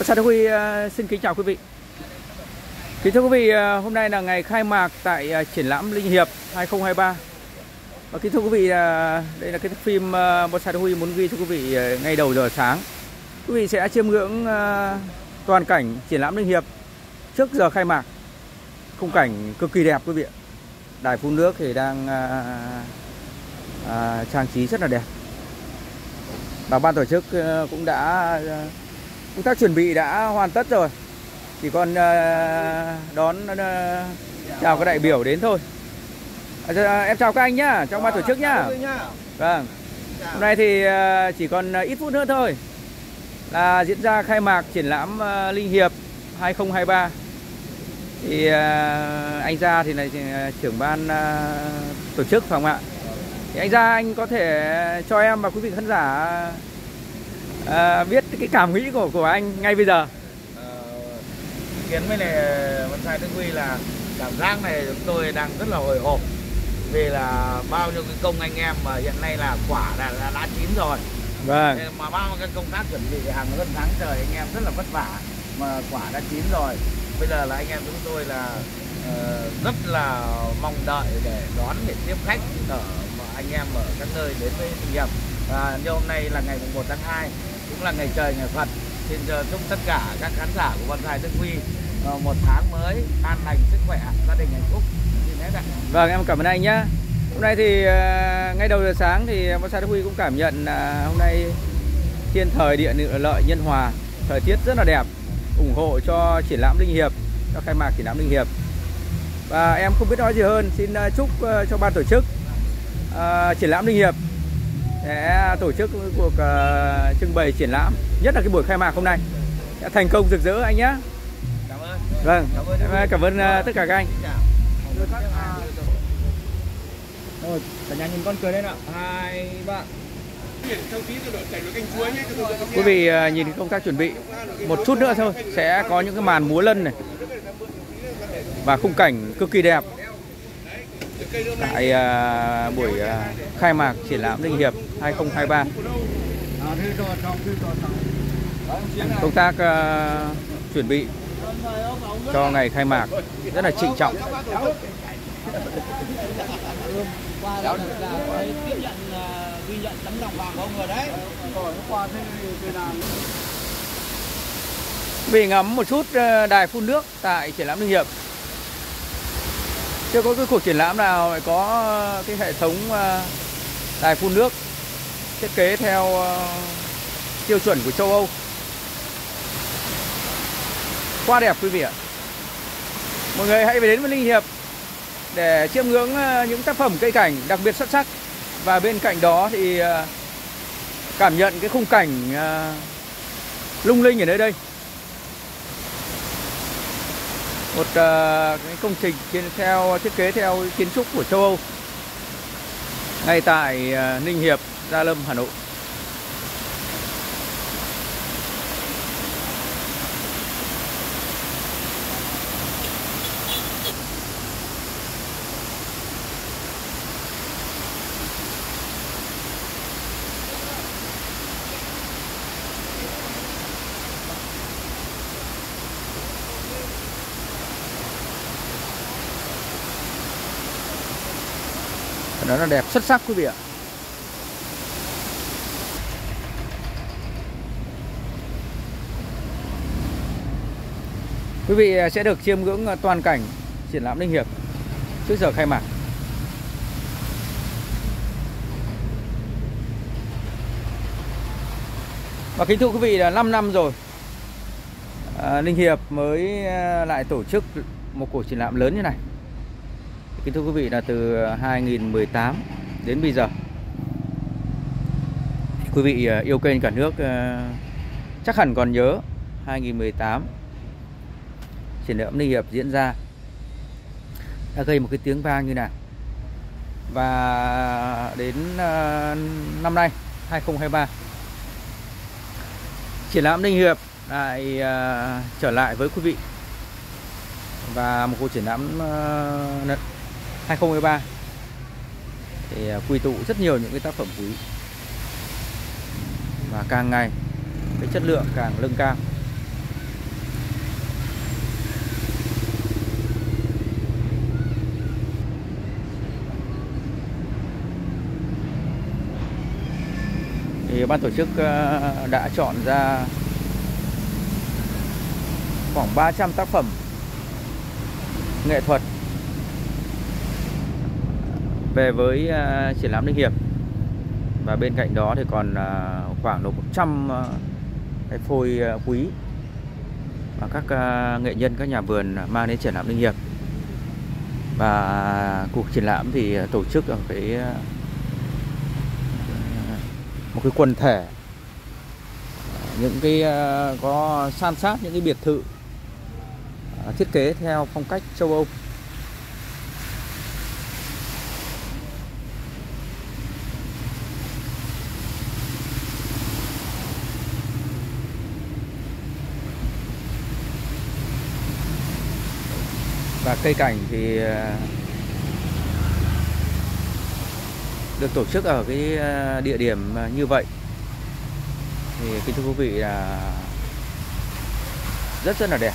Vâng, Sa Đức Huy ờ, xin kính chào quý vị. Kính thưa quý vị, ờ, hôm nay là ngày khai mạc tại ờ, triển lãm Linh Hiệp 2023. Và kính thưa quý vị, đây là cái phim Một Sa Đức Huy muốn ghi cho quý vị ngay đầu giờ sáng. Quý vị sẽ chiêm ngưỡng toàn cảnh triển lãm Linh Hiệp trước giờ khai mạc. Khung cảnh cực kỳ đẹp quý vị ạ. Đài phun nước thì đang à, à, trang trí rất là đẹp. Và ban tổ chức cũng đã công tác chuẩn bị đã hoàn tất rồi. Chỉ còn ờ, đón ờ, chào các đại biểu đến thôi. À, em chào các anh nhá trong ban tổ chức nhá. Vâng. Hôm nay thì ờ, chỉ còn ít phút nữa thôi là diễn ra khai mạc triển lãm Linh Hiệp 2023 thì anh Gia thì là trưởng ban tổ chức phải không ạ? Thì anh Gia anh có thể cho em và quý vị khán giả à, biết cái cảm nghĩ của của anh ngay bây giờ. Ờ, kiến với này Văn Sai Đức Huy là cảm giác này chúng tôi đang rất là hồi hộp. Vì là bao nhiêu cái công anh em mà hiện nay là quả đã, đã, đã chín rồi. Vâng. Mà bao cái công tác chuẩn bị hàng hơn tháng trời anh em rất là vất vả mà quả đã chín rồi. Bây giờ là anh em chúng tôi là ờ, rất là mong đợi để đón để tiếp khách ở anh em ở các nơi đến với Ninh Hiệp và như hôm nay là ngày 1 tháng 2 cũng là ngày trời ngày Phật. Xin ờ, chúc tất cả các khán giả của Văn Thái Đức Huy ờ, một tháng mới an lành sức khỏe gia đình hạnh phúc. Xin hết ạ. Vâng em cảm ơn anh nhé Hôm nay thì ờ, ngay đầu giờ sáng thì Văn Thái Đức Huy cũng cảm nhận là hôm nay thiên thời địa lợi nhân hòa, thời tiết rất là đẹp, ủng hộ cho triển lãm Linh Hiệp, cho khai mạc triển lãm Linh Hiệp. Và em không biết nói gì hơn, xin chúc cho ban tổ chức uh, triển lãm Linh Hiệp sẽ tổ chức cuộc ờ, trưng bày triển lãm, nhất là cái buổi khai mạc hôm nay sẽ thành công rực rỡ anh nhé. cảm ơn Vâng, Cảm ơn. cảm ơn ờ, tất cả các anh. Chào. Rồi, cả nhà nhìn con cười lên ạ. Hai, ba. Quý vị ờ, nhìn công tác chuẩn bị một chút nữa thôi sẽ có những cái màn múa lân này và khung cảnh cực kỳ đẹp tại uh, buổi uh, khai mạc triển lãm Linh Hiệp 2023. Công tác uh, chuẩn bị cho ngày khai mạc rất là trịnh trọng. qua là tiếp nhận ghi nhận tấm lòng vàng của ông rồi đấy ngắm một chút đài phun nước tại triển lãm Ninh Hiệp. Chưa có cái cuộc triển lãm nào lại có ờ, cái hệ thống ờ, đài phun nước thiết kế theo ờ, tiêu chuẩn của châu Âu. Quá đẹp quý vị ạ. Mọi người hãy về đến với Linh Hiệp để chiêm ngưỡng những tác phẩm cây cảnh đặc biệt xuất sắc và bên cạnh đó thì cảm nhận cái khung cảnh lung linh ở nơi đây. Một ờ, cái công trình trên theo thiết kế theo kiến trúc của châu Âu ngay tại ờ, Ninh Hiệp, Gia Lâm, Hà Nội. Nó là đẹp xuất sắc quý vị ạ. Quý vị à, sẽ được chiêm ngưỡng à, toàn cảnh triển lãm Ninh Hiệp trước giờ khai mạc. Và kính thưa quý vị là 5 năm rồi à, Linh Ninh Hiệp mới lại tổ chức một cuộc triển lãm lớn như này Kính thưa quý vị, là từ ờ, 2018 đến bây giờ, Quý vị ờ, yêu kênh cả nước ờ, chắc hẳn còn nhớ 2018 triển lãm Ninh Hiệp diễn ra, đã gây một cái tiếng vang như nào. Và đến năm nay 2023 triển lãm Ninh Hiệp lại trở lại với quý vị. Và một cuộc triển lãm 2023 thì à, quy tụ rất nhiều những cái tác phẩm quý. Và càng ngày, cái chất lượng càng nâng cao. Thì ban tổ chức à, đã chọn ra khoảng 300 tác phẩm nghệ thuật về với à, triển lãm Ninh Hiệp. Và bên cạnh đó thì còn à, khoảng độ 100 ờ, à, cái phôi quý mà các nghệ nhân các nhà vườn mang đến triển lãm Ninh Hiệp. Và cuộc triển lãm thì tổ chức ở cái một cái quần thể. Những cái có san sát những cái biệt thự thiết kế theo phong cách châu Âu. Và cây cảnh thì ờ, được tổ chức ở cái ờ, địa điểm ờ, như vậy. Thì kính thưa quý vị là rất rất là đẹp.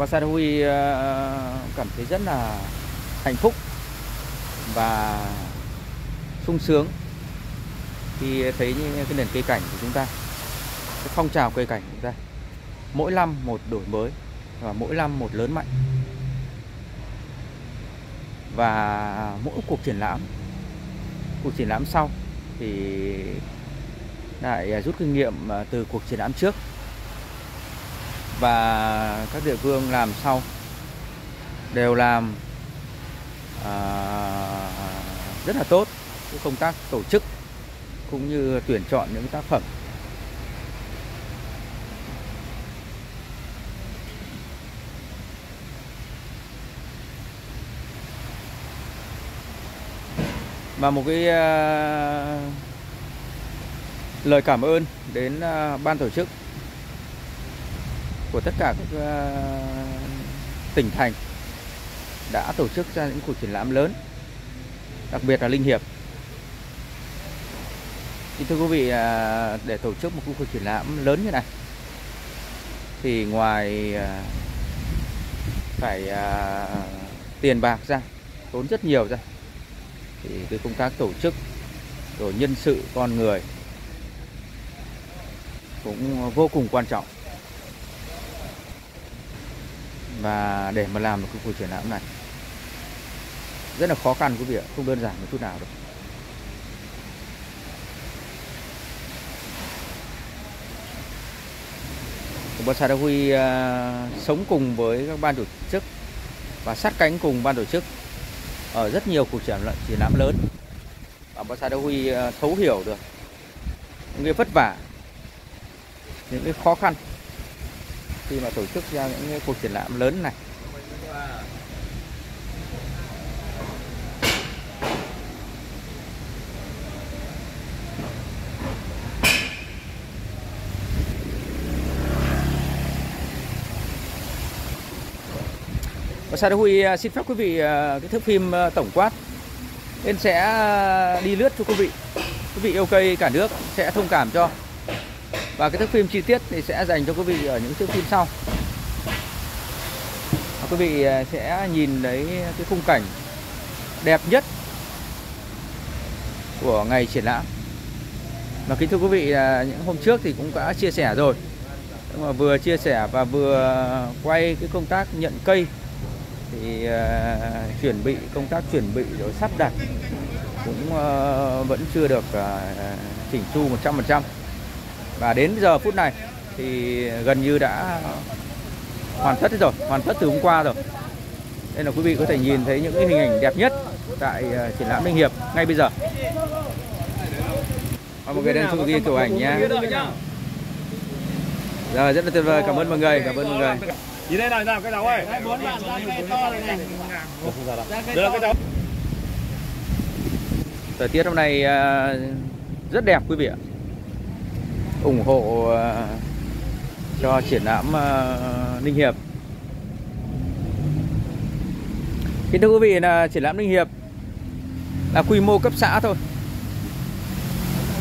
Bà Huy ờ, cảm thấy rất là hạnh phúc và sung sướng khi thấy những cái nền cây cảnh của chúng ta, cái phong trào cây cảnh của chúng ta. Mỗi năm một đổi mới và mỗi năm một lớn mạnh. Và mỗi cuộc triển lãm, cuộc triển lãm sau thì lại rút kinh nghiệm ờ, từ cuộc triển lãm trước và các địa phương làm sau. Đều làm à, rất là tốt cái công tác tổ chức cũng như tuyển chọn những tác phẩm. Và một cái uh, lời cảm ơn đến uh, ban tổ chức của tất cả các ờ, tỉnh thành đã tổ chức ra những cuộc triển lãm lớn, đặc biệt là Linh Hiệp. Thì thưa quý vị à, để tổ chức một cuộc triển lãm lớn như này, thì ngoài à, phải à, tiền bạc ra, tốn rất nhiều ra, thì cái công tác tổ chức rồi nhân sự con người cũng vô cùng quan trọng và để mà làm được cái cuộc triển lãm này rất là khó khăn quý vị ạ không đơn giản một chút nào đâu. Bonsai Đa Huy uh, sống cùng với các ban tổ chức và sát cánh cùng ban tổ chức ở rất nhiều cuộc triển lãm, triển lãm lớn. Và Bonsai Đa Huy uh, thấu hiểu được những cái vất vả những cái khó khăn khi mà tổ chức ra những cuộc triển lãm lớn này. Và Sa Huy à, xin phép quý vị à, cái thước phim à, tổng quát. Nên sẽ đi lướt cho quý vị. Quý vị yêu cây cả nước sẽ thông cảm cho. Và cái thước phim chi tiết thì sẽ dành cho quý vị ở những thước phim sau. Và Quý vị à, sẽ nhìn thấy cái khung cảnh đẹp nhất của ngày triển lãm. Và kính thưa quý vị à, những hôm trước thì cũng đã chia sẻ rồi. Nhưng mà vừa chia sẻ và vừa quay cái công tác nhận cây thì uh, chuẩn bị công tác chuẩn bị rồi sắp đặt cũng uh, vẫn chưa được uh, chỉnh chu 100% và đến giờ phút này thì gần như đã hoàn tất hết rồi hoàn tất từ hôm qua rồi. Nên là quý vị có thể nhìn thấy những cái hình ảnh đẹp nhất tại à, triển lãm Ninh Hiệp ngay bây giờ. Và mọi người đang chụp ghi chụp ảnh nha. Rồi rất là tuyệt vời. Cảm ơn mọi người cảm ơn mọi người. Nhìn đây nào, nào cái cháu ơi. bốn bạn ra cây to này cái cháu. Thời tiết hôm nay à, rất đẹp quý vị ạ ủng hộ ờ, cho triển lãm ờ, Ninh Hiệp. Kính thưa quý vị, là triển lãm Ninh Hiệp là quy mô cấp xã thôi.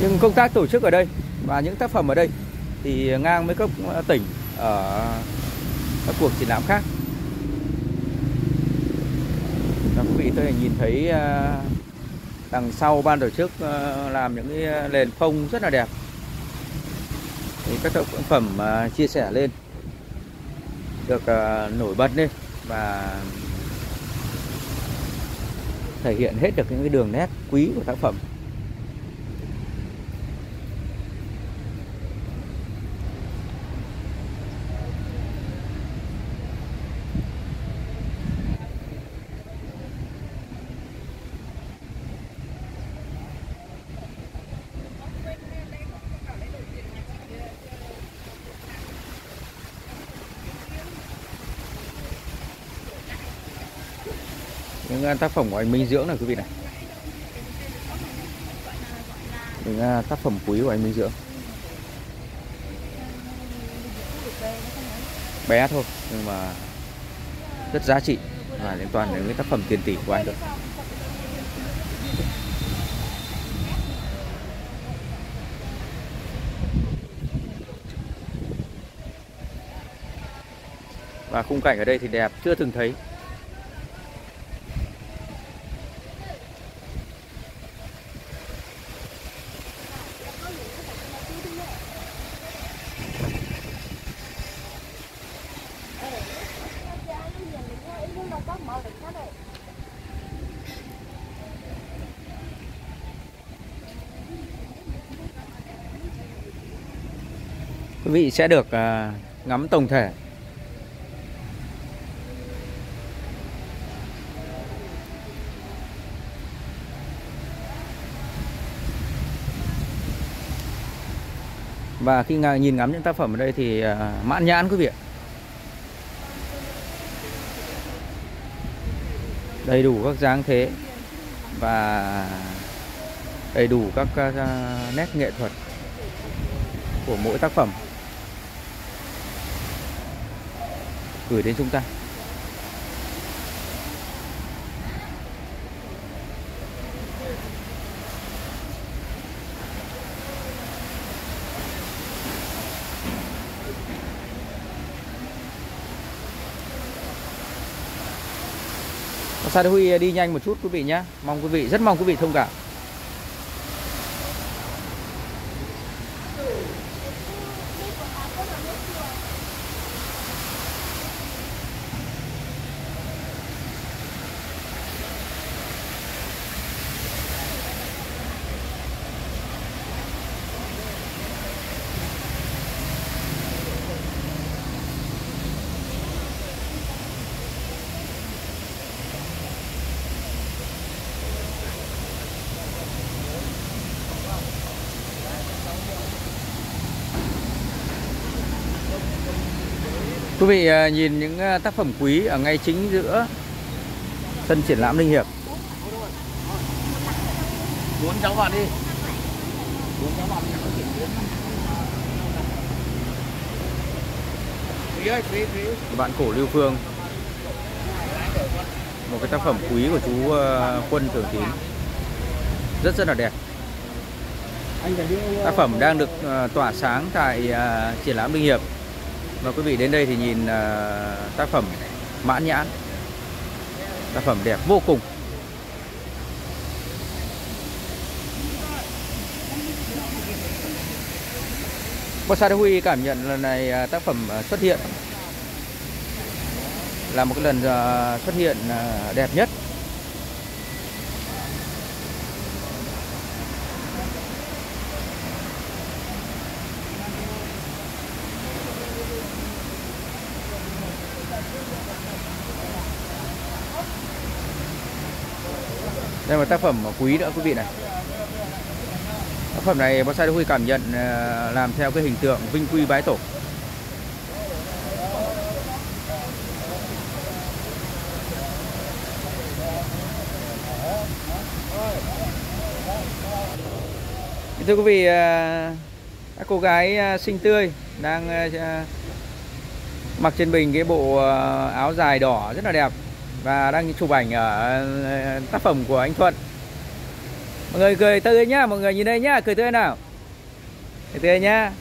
Nhưng công tác tổ chức ở đây và những tác phẩm ở đây thì ngang với cấp ờ, tỉnh ở các cuộc triển lãm khác. Và quý vị tôi nhìn thấy đằng sau ban tổ chức làm những cái nền phông rất là đẹp thì các tác phẩm chia sẻ lên được à, nổi bật lên và thể hiện hết được những cái đường nét quý của tác phẩm những À, tác phẩm của anh Minh Dưỡng này, quý vị này. Những à, tác phẩm quý của anh Minh Dưỡng. Bé thôi, nhưng mà rất giá trị và liên toàn đến cái tác phẩm tiền tỷ của anh được và khung cảnh ở đây thì đẹp, chưa từng thấy. Quý vị sẽ được à, ngắm tổng thể. Và khi nhìn ngắm những tác phẩm ở đây thì à, mãn nhãn quý vị ạ. Đầy đủ các dáng thế Và đầy đủ các à, nét nghệ thuật của mỗi tác phẩm. Gửi đến chúng ta. Sa Huy đi nhanh một chút quý vị nhé Mong quý vị, rất mong quý vị thông cảm. Quý vị à, nhìn những à, tác phẩm quý ở ngay chính giữa sân triển lãm Ninh Hiệp. Muốn cháu vào đi. Muốn cháu vào quý. Bạn cổ Lưu Phương. Một cái tác phẩm quý của chú à, Quân Thường Tín. Rất rất là đẹp. Tác phẩm đang được tỏa sáng tại triển lãm Ninh Hiệp và quý vị đến đây thì nhìn à, tác phẩm mãn nhãn. Tác phẩm đẹp vô cùng. Bonsai Huy cảm nhận lần này à, tác phẩm à, xuất hiện là một cái lần xuất hiện đẹp nhất. Đây là một tác phẩm quý nữa quý vị này. Tác phẩm này bonsai huy cảm nhận ờ, làm theo cái hình tượng vinh quy bái tổ. Thưa quý vị ờ, các cô gái ờ, xinh tươi đang mặc trên mình cái bộ áo dài đỏ rất là đẹp và đang chụp ảnh ở ờ, tác phẩm của anh Thuận. Mọi người cười tươi nhá, mọi người nhìn đây nhá, cười tươi nào. Cười tươi nhá.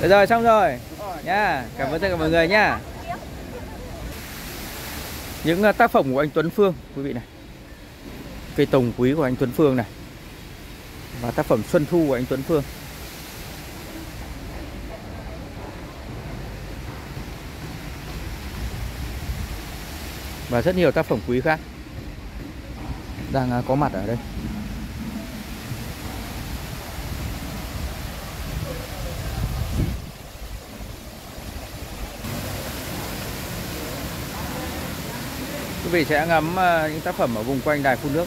Được rồi, xong rồi. Nhá, cảm ơn tất cả mọi người nhá. Những ờ, tác phẩm của anh Tuấn Phương, quý vị này. Cây tùng quý của anh Tuấn Phương này. Và tác phẩm Xuân Thu của anh Tuấn Phương. Và rất nhiều tác phẩm quý khác. Đang à, có mặt ở đây. Quý vị sẽ ngắm à, những tác phẩm ở vùng quanh đài phun nước.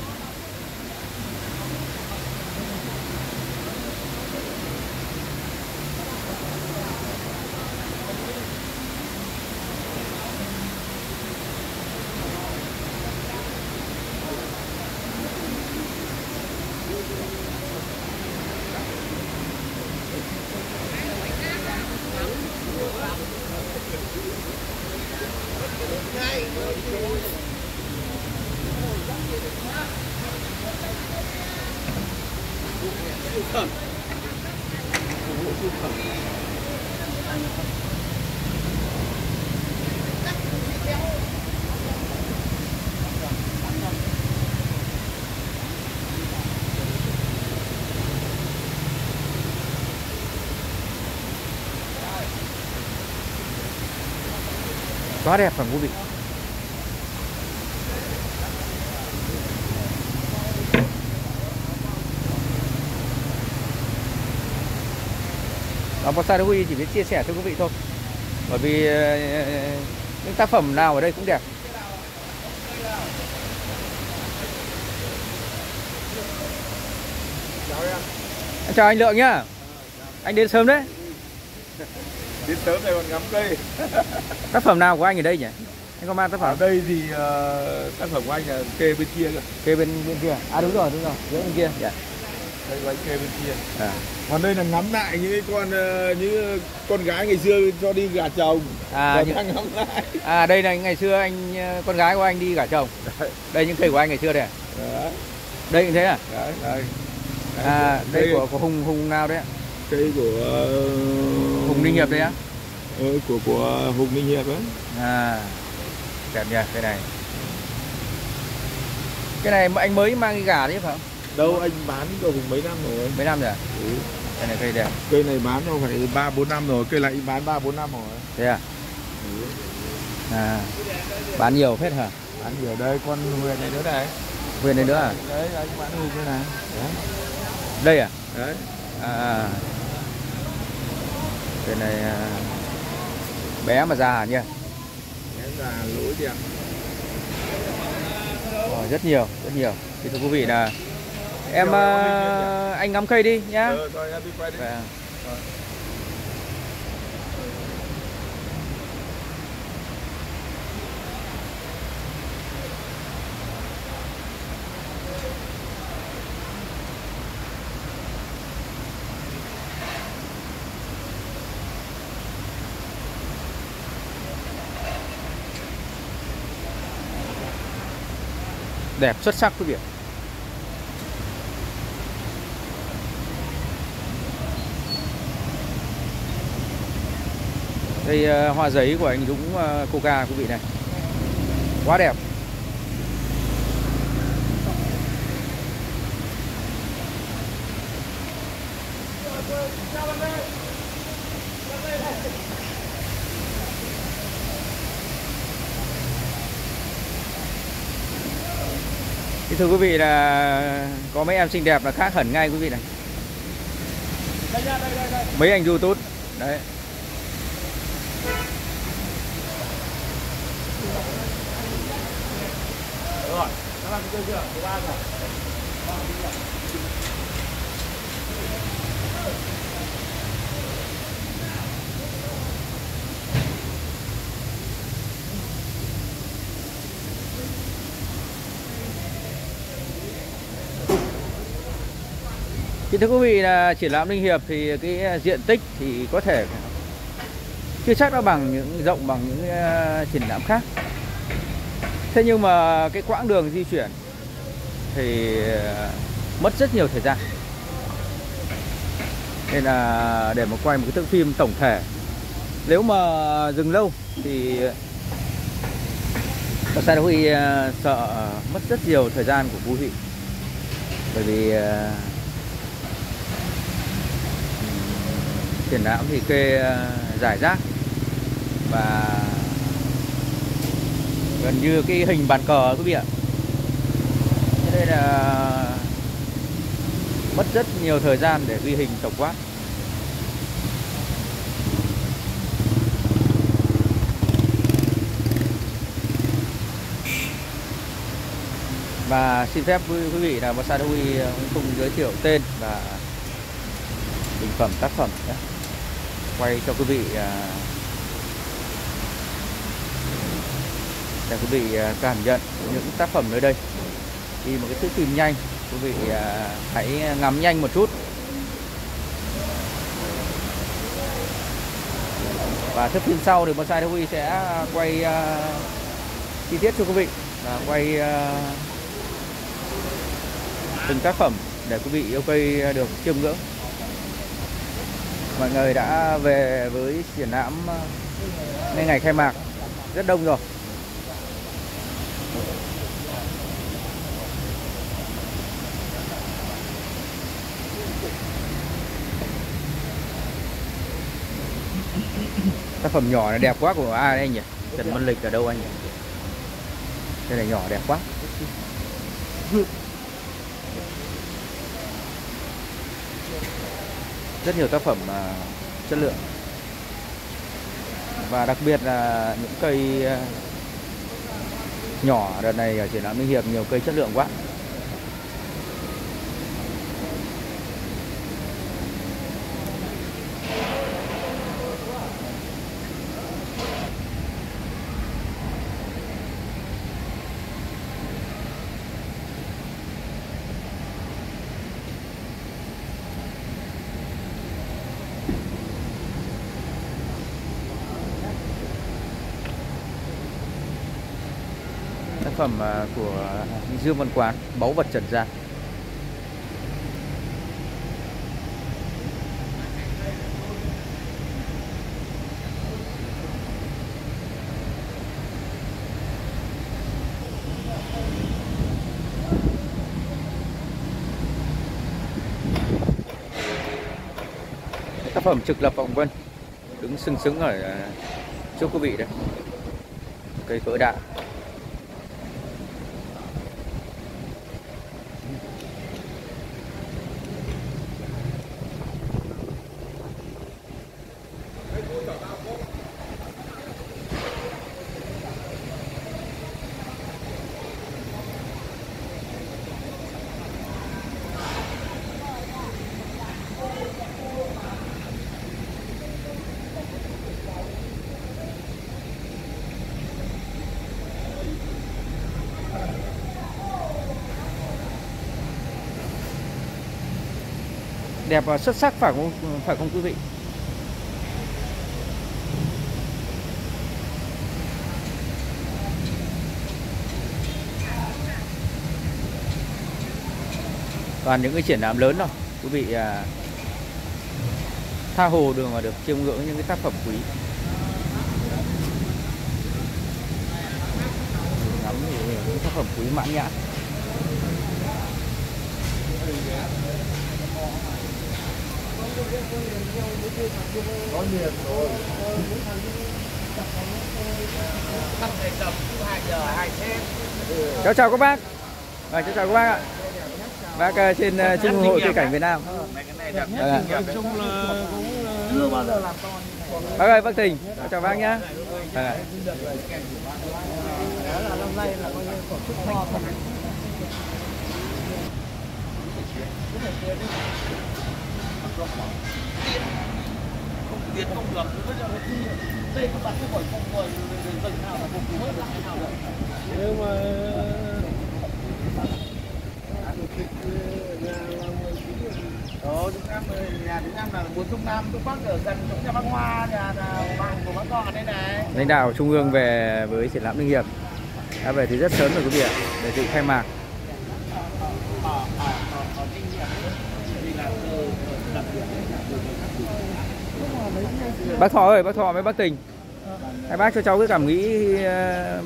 Quá đẹp phải quý vị. Đó, Bonsai Huy chỉ biết chia sẻ cho quý vị thôi. Bởi vì ờ, những tác phẩm nào ở đây cũng đẹp. Em chào anh Lượng nhá. Anh đến sớm đấy. Đến sớm này còn ngắm cây. Tác phẩm nào của anh ở đây nhỉ? Anh có mang tác Ở phẩm đây thì ờ, tác phẩm của anh là kê bên kia cơ. Kê bên bên kia. À đúng rồi đúng rồi. Giữa bên kia. Dạ Đây kê bên kia. À. Còn đây là ngắm lại những cái con ờ, những con gái ngày xưa cho đi gà chồng. À, đang ngắm lại. À đây là ngày xưa anh ờ, con gái của anh đi gả chồng. Đây những cây của anh ngày xưa đây à? Đấy, đây cũng thế à? Đấy, đây à đây Đây- của, của hùng hùng nào đấy ạ? cây của ờ, hùng ninh hiệp đấy á? Ờ, của của Hùng Ninh Hiệp ấy à đẹp nhỉ cái này. Cái này anh mới mang đi gả đấy phải không đâu anh bán Hùng mấy năm rồi? Mấy năm rồi à? ừ. cái này cây đẹp. Cây này bán đâu phải ba bốn năm rồi cây này bán ba bốn năm rồi. Thế à? À bán nhiều phết hả? Bán nhiều đây con huyền này nữa này. Huyền này nữa à? Đấy anh bán hùng đây này. Đấy, đây à? Đấy. à, à. cái này à, bé mà già nhỉ? Cái già lỗi đẹp. Ờ, rất nhiều rất nhiều. Thì thưa quý vị là em à, anh ngắm cây đi nhá thôi em đi quay đi Vâng. đẹp xuất sắc quý vị ạ. Đây ờ, hoa giấy của anh Dũng ờ, Coca quý vị này. Quá đẹp. Thì thưa quý vị là có mấy em xinh đẹp là khác hẳn ngay quý vị này. Mấy anh youtube. Đấy. Rồi rồi Thì thưa quý vị, là triển lãm linh Hiệp thì cái à, diện tích thì có thể chưa chắc đã bằng những, rộng bằng những à, triển lãm khác. Thế nhưng mà cái quãng đường di chuyển thì ờ, mất rất nhiều thời gian. Nên là để mà quay một cái thước phim tổng thể, nếu mà dừng lâu thì xe Sa Huy sợ mất rất nhiều thời gian của phú vị bởi vì ờ, triển lãm thì kê ờ, giải rác và gần như cái hình bàn cờ quý vị ạ thế đây là mất rất nhiều thời gian để ghi hình tổng quát và xin phép quý quý vị là Masada Huy cũng cùng giới thiệu tên và bình phẩm, tác phẩm nhé. quay cho quý vị à, để quý vị à, cảm nhận những tác phẩm nơi đây. Đi một cái thước phim nhanh, quý vị à, hãy ngắm nhanh một chút. Và thước phim sau thì Bonsai Thú sẽ quay à, chi tiết cho quý vị và quay từng tác phẩm để quý vị yêu cây được chiêm ngưỡng. Mọi người đã về với triển lãm ngay ngày khai mạc. Rất đông rồi. Tác phẩm nhỏ này đẹp quá của ai anh nhỉ? Trần Văn Lịch ở đâu anh nhỉ? Đây này nhỏ đẹp quá. Rất nhiều tác phẩm à, chất lượng. Và đặc biệt là những cây à, nhỏ đợt này ở triển lãm Minh Hiệp nhiều cây chất lượng quá phẩm à, của Dương Văn Quán, báu vật trần gian tác phẩm trực lập vọng vân, đứng sừng sững ở à, trước quý vị đây cây cỡ đại đẹp và xuất sắc phải không? Phải không quý vị? Toàn những cái triển lãm lớn rồi quý vị à, tha hồ đường mà được chiêm ngưỡng những cái tác phẩm quý. Ngắm những tác phẩm quý mãn nhãn có nhiều rồi cháu chào các bác. Và cháu chào các bác ạ. Bác ờ, trên ờ, trung hội cây cảnh Việt Nam. Vâng này bác ơi bác Tình chào bác nhá. Vâng ạ. đó là năm nay không tiến không được bây giờ nó thi đây các bạn cứ hỏi không rồi dần nào là phục vụ lại nào rồi nhưng mà Đó, chúng Nam ơi, nhà chúng Nam là muốn Trung Nam, Trung Bắc ở gần chỗ nhà bác Hoa, nhà là bạn của bác Toàn đây này. lãnh đạo trung ương về với triển lãm Ninh Hiệp đã về từ rất sớm rồi quý vị ạ để dự khai mạc Bác Thọ ơi, bác Thọ với bác Tình. Hai bác cho cháu cái cảm nghĩ ờ,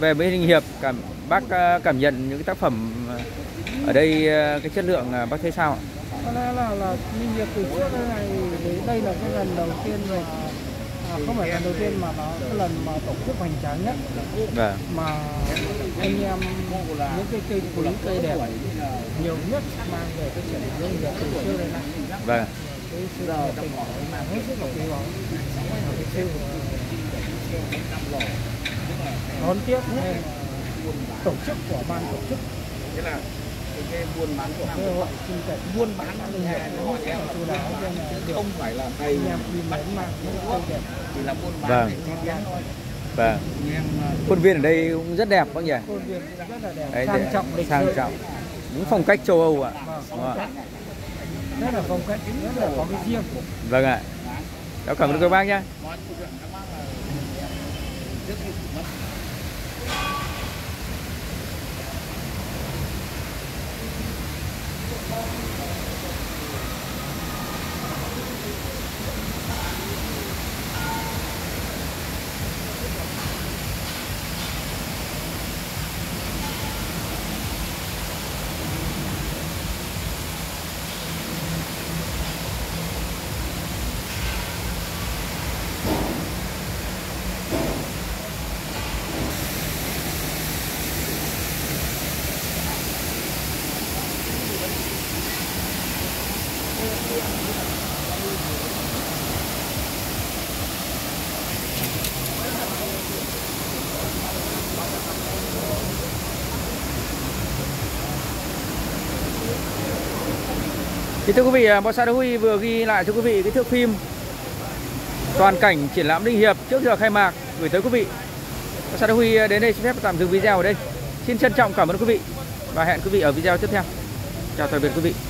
về với Ninh Hiệp, cảm bác ờ, cảm nhận những cái tác phẩm ở đây ờ, cái chất lượng ờ, bác thấy sao ạ? có lẽ là là Ninh Hiệp từ trước đến nay đến đây là cái lần đầu tiên mà à, không phải lần đầu tiên mà nó cái lần mà tổ chức hoành tráng nhất Vâng. mà anh em những cái cây quý cây đẹp nhiều nhất mang về cái triển lãm Ninh Hiệp từ trước đến nay Vâng. Cái sự nhiệt tình mà hết sức là quý báu và cái sự đón tiếp thêm tổ chức của ban tổ chức Thế là cái, buôn bán của cái hội sinh tật buôn bán họ chú đáo cho nên là được không phải là thầy chỉ là buôn bán Vâng. Vâng. Khuôn viên ở đây cũng rất đẹp bác nhỉ? khuôn viên rất là đẹp Đấy, sang trọng sang trọng. Đúng phong cách châu Âu ạ. Vâng, Đúng phong ạ. cách rất là phong cách, rất là có cái riêng Vâng ạ. Cháu cảm ơn các bác nhé. Thì thưa quý vị, à, Bonsai Huy vừa ghi lại cho quý vị cái thước phim toàn cảnh triển lãm Đinh Hiệp trước giờ khai mạc gửi tới quý vị. Bonsai Đô Huy đến đây xin phép tạm dừng video ở đây. Xin trân trọng cảm ơn quý vị và hẹn quý vị ở video tiếp theo. Chào tạm biệt quý vị.